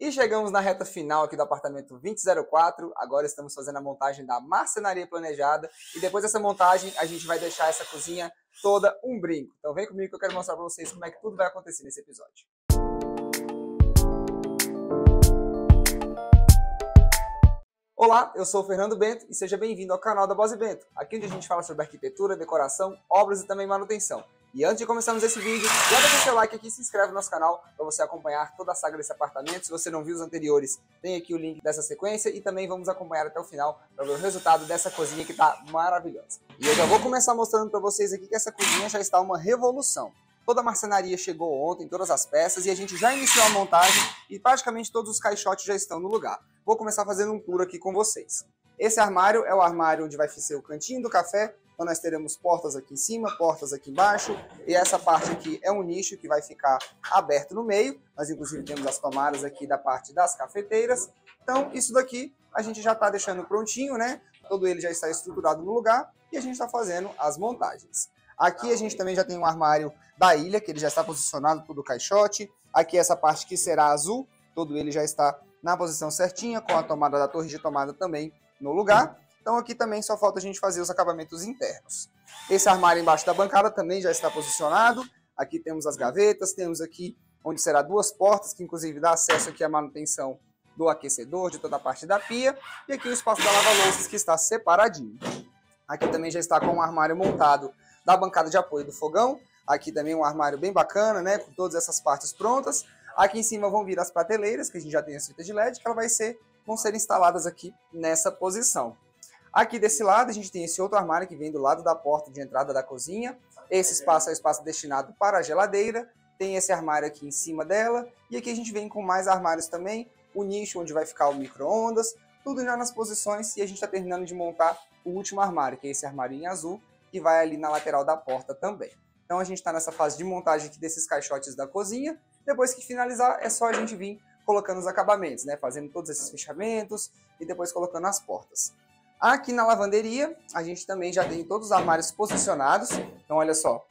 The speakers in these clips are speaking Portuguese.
E chegamos na reta final aqui do apartamento 2004. Agora estamos fazendo a montagem da marcenaria planejada. E depois dessa montagem, a gente vai deixar essa cozinha toda um brinco. Então vem comigo que eu quero mostrar para vocês como é que tudo vai acontecer nesse episódio. Olá, eu sou o Fernando Bento e seja bem-vindo ao canal da Bose Bento. Aqui onde a gente fala sobre arquitetura, decoração, obras e também manutenção. E antes de começarmos esse vídeo, já deixa seu like aqui e se inscreve no nosso canal para você acompanhar toda a saga desse apartamento. Se você não viu os anteriores, tem aqui o link dessa sequência e também vamos acompanhar até o final para ver o resultado dessa cozinha que está maravilhosa. E eu já vou começar mostrando para vocês aqui que essa cozinha já está uma revolução. Toda a marcenaria chegou ontem, todas as peças, e a gente já iniciou a montagem e praticamente todos os caixotes já estão no lugar. Vou começar fazendo um tour aqui com vocês. Esse armário é o armário onde vai ser o cantinho do café, então nós teremos portas aqui em cima, portas aqui embaixo, e essa parte aqui é um nicho que vai ficar aberto no meio. Nós inclusive temos as tomadas aqui da parte das cafeteiras. Então isso daqui a gente já está deixando prontinho, né? Todo ele já está estruturado no lugar e a gente está fazendo as montagens. Aqui a gente também já tem um armário da ilha, que ele já está posicionado todo o caixote. Aqui essa parte que será azul, todo ele já está na posição certinha, com a tomada da torre de tomada também no lugar. Então aqui também só falta a gente fazer os acabamentos internos. Esse armário embaixo da bancada também já está posicionado. Aqui temos as gavetas, temos aqui onde será duas portas, que inclusive dá acesso aqui à manutenção do aquecedor, de toda a parte da pia. E aqui o espaço da lava-louças que está separadinho. Aqui também já está com um armário montado da bancada de apoio do fogão. Aqui também um armário bem bacana, né, com todas essas partes prontas. Aqui em cima vão vir as prateleiras, que a gente já tem as fitas de LED, que ela vai ser, vão ser instaladas aqui nessa posição. Aqui desse lado a gente tem esse outro armário que vem do lado da porta de entrada da cozinha. Esse espaço é o espaço destinado para a geladeira. Tem esse armário aqui em cima dela. E aqui a gente vem com mais armários também. O nicho onde vai ficar o micro-ondas. Tudo já nas posições e a gente está terminando de montar o último armário, que é esse armário em azul, que vai ali na lateral da porta também. Então a gente está nessa fase de montagem aqui desses caixotes da cozinha. Depois que finalizar, é só a gente vir colocando os acabamentos, né? Fazendo todos esses fechamentos e depois colocando as portas. Aqui na lavanderia, a gente também já tem todos os armários posicionados. Então, olha só,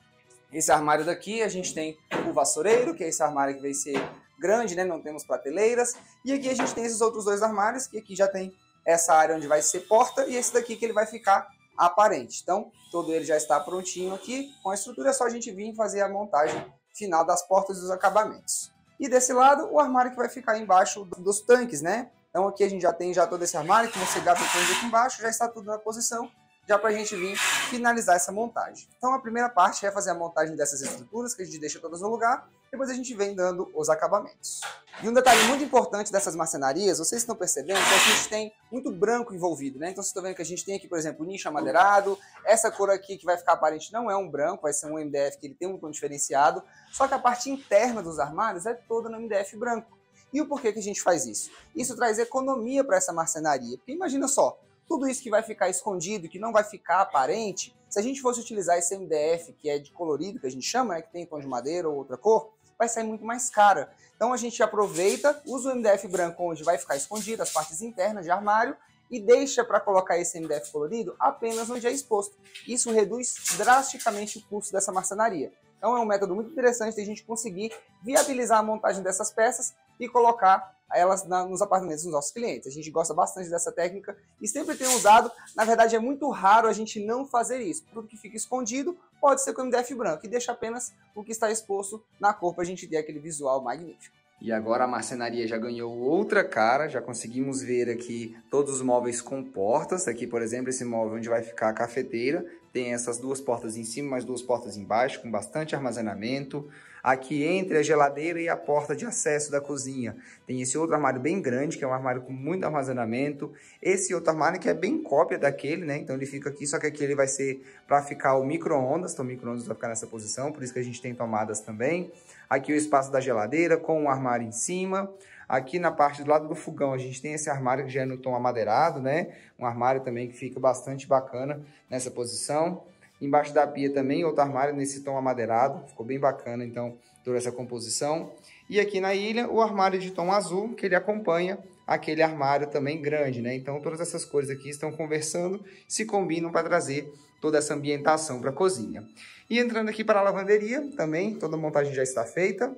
esse armário daqui, a gente tem o vassoureiro, que é esse armário que vai ser grande, né? Não temos prateleiras. E aqui a gente tem esses outros dois armários, que aqui já tem essa área onde vai ser porta e esse daqui que ele vai ficar aparente. Então, todo ele já está prontinho aqui. Com a estrutura é só a gente vir fazer a montagem final das portas e dos acabamentos. E desse lado, o armário que vai ficar embaixo dos tanques, né? Então aqui a gente já tem já todo esse armário, que você gata depois aqui embaixo, já está tudo na posição, já para a gente vir finalizar essa montagem. Então a primeira parte é fazer a montagem dessas estruturas, que a gente deixa todas no lugar, depois a gente vem dando os acabamentos. E um detalhe muito importante dessas marcenarias, vocês estão percebendo que a gente tem muito branco envolvido, né? Então vocês estão vendo que a gente tem aqui, por exemplo, nicho amadeirado, essa cor aqui que vai ficar aparente não é um branco, vai ser um MDF que ele tem um tom diferenciado, só que a parte interna dos armários é toda no MDF branco. E o porquê que a gente faz isso? Isso traz economia para essa marcenaria. Porque imagina só, tudo isso que vai ficar escondido, que não vai ficar aparente, se a gente fosse utilizar esse MDF, que é de colorido, que a gente chama, né, que tem tom de madeira ou outra cor, vai sair muito mais cara. Então a gente aproveita, usa o MDF branco onde vai ficar escondido as partes internas de armário e deixa para colocar esse MDF colorido apenas onde é exposto. Isso reduz drasticamente o custo dessa marcenaria. Então é um método muito interessante de a gente conseguir viabilizar a montagem dessas peças e colocar elas na, nos apartamentos dos nossos clientes. A gente gosta bastante dessa técnica e sempre tem usado. Na verdade, é muito raro a gente não fazer isso. Tudo que fica escondido pode ser com MDF branco e deixa apenas o que está exposto na cor para a gente ter aquele visual magnífico. E agora a marcenaria já ganhou outra cara, já conseguimos ver aqui todos os móveis com portas. Aqui, por exemplo, esse móvel onde vai ficar a cafeteira, tem essas duas portas em cima, mais duas portas embaixo, com bastante armazenamento. Aqui entre a geladeira e a porta de acesso da cozinha tem esse outro armário bem grande, que é um armário com muito armazenamento. Esse outro armário que é bem cópia daquele, né? Então ele fica aqui, só que aqui ele vai ser para ficar o micro-ondas, então o micro-ondas vai ficar nessa posição, por isso que a gente tem tomadas também. Aqui o espaço da geladeira com um armário em cima. Aqui na parte do lado do fogão a gente tem esse armário que já é no tom amadeirado, né? Um armário também que fica bastante bacana nessa posição. Embaixo da pia também outro armário nesse tom amadeirado, ficou bem bacana então toda essa composição. E aqui na ilha o armário de tom azul que ele acompanha aquele armário também grande, né? Então todas essas cores aqui estão conversando, se combinam para trazer toda essa ambientação para a cozinha. E entrando aqui para a lavanderia também, toda a montagem já está feita.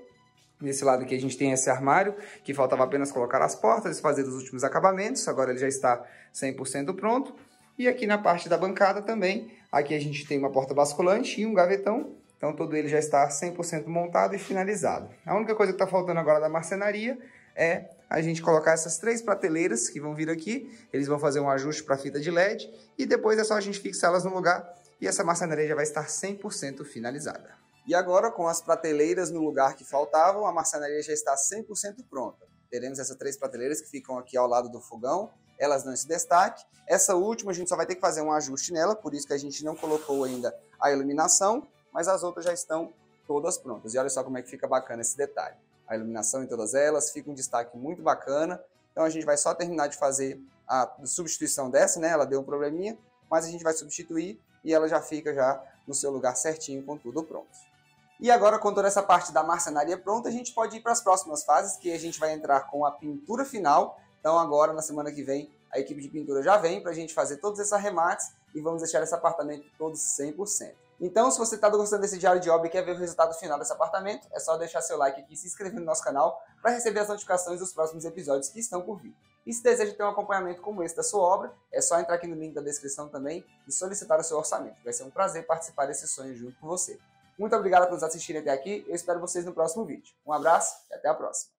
Nesse lado aqui a gente tem esse armário, que faltava apenas colocar as portas fazer os últimos acabamentos. Agora ele já está 100% pronto. E aqui na parte da bancada também, aqui a gente tem uma porta basculante e um gavetão. Então todo ele já está 100% montado e finalizado. A única coisa que está faltando agora da marcenaria é a gente colocar essas três prateleiras que vão vir aqui. Eles vão fazer um ajuste para a fita de LED e depois é só a gente fixá-las no lugar e essa marcenaria já vai estar 100% finalizada. E agora, com as prateleiras no lugar que faltavam, a marcenaria já está 100% pronta. Teremos essas três prateleiras que ficam aqui ao lado do fogão, elas dão esse destaque. Essa última a gente só vai ter que fazer um ajuste nela, por isso que a gente não colocou ainda a iluminação, mas as outras já estão todas prontas. E olha só como é que fica bacana esse detalhe. A iluminação em todas elas, fica um destaque muito bacana. Então a gente vai só terminar de fazer a substituição dessa, né? Ela deu um probleminha, mas a gente vai substituir e ela já fica já no seu lugar certinho com tudo pronto. E agora, com toda essa parte da marcenaria pronta, a gente pode ir para as próximas fases, que a gente vai entrar com a pintura final. Então agora, na semana que vem, a equipe de pintura já vem para a gente fazer todos esses arremates e vamos deixar esse apartamento todo 100%. Então, se você está gostando desse diário de obra e quer ver o resultado final desse apartamento, é só deixar seu like aqui e se inscrever no nosso canal para receber as notificações dos próximos episódios que estão por vir. E se deseja ter um acompanhamento como esse da sua obra, é só entrar aqui no link da descrição também e solicitar o seu orçamento. Vai ser um prazer participar desse sonho junto com você. Muito obrigado por nos assistirem até aqui. Eu espero vocês no próximo vídeo. Um abraço e até a próxima.